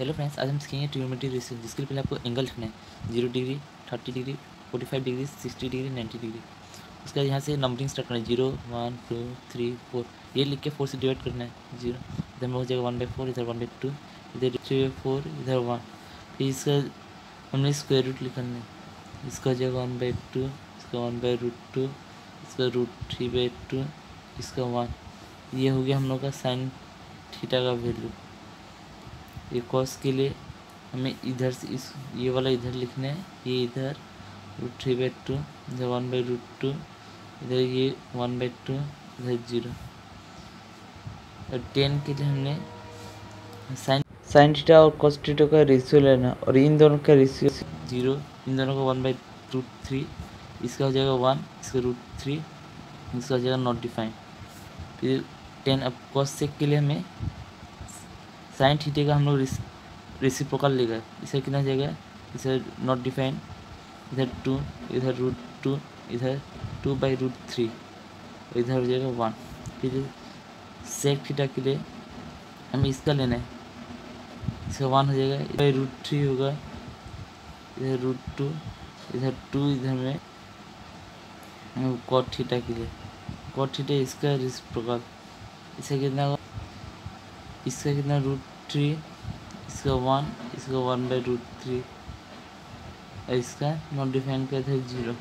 Hello friends, आज हम सीखेंगे ट्रिग्नोमेट्री रेशियो जिसके लिए पहले आपको एंगल लिखना है। Zero degree, thirty degree, forty five degree, sixty degree ninety degree. उसके बाद यहाँ से नंबरिंग स्टार्ट करना है, zero, one, two, three, four. ये लिख के फोर से डिवाइड करना है, ज़ीरो। इधर में हो जाएगा वन बाई फोर, इधर वन बाई टू, इधर थ्री बाई फोर, इधर वन। फिर इसका हमने स्क्वायर रूट लिखना है। इसका हो जाएगा वन बाई टू, इसका वन बाई रूट टू, इसका रूट थ्री बाई टू, इसका वन। ये हो गया हम लोग का साइन थीटा का वैल्यू ये कॉस के लिए हमें इधर से इस, ये वाला इधर लिखना है, ये इधर रूट थ्री बाई टू इधर वन बाई रूट टू इधर ये वन बाई टू इधर ज़ीरो और टेन के लिए हमने साइन साइन थीटा और कॉस थीटा का रेशियो लेना और इन दोनों का रेशियो ज़ीरो इन दोनों का वन बाई रूट थ्री इसका हो जाएगा वन इसका रूट थ्री इसका हो जाएगा नॉट डिफाइंड फिर टेन अब कॉस सेक के लिए हमें साइन थीटे का हम लोग रेसिप्रोकल लेगा। इसे कितना जाएगा इसे नॉट डिफाइन इधर टू इधर रूट टू इधर टू बाई रूट थ्री इधर हो जाएगा वन फिर सेक थीटा के लिए हमें इसका लेना है। इसका वन हो जाएगा, इधर रूट थ्री होगा, इधर रूट टू इधर टू इधर में कॉट थीटा के लिए। कॉट थीटा इसका रिस्प्रोकल इसे कितना होगा? इसका कितना रूट थ्री इसका वन इसका वन बाई रूट थ्री और इसका नॉट डिफाइन किया था ज़ीरो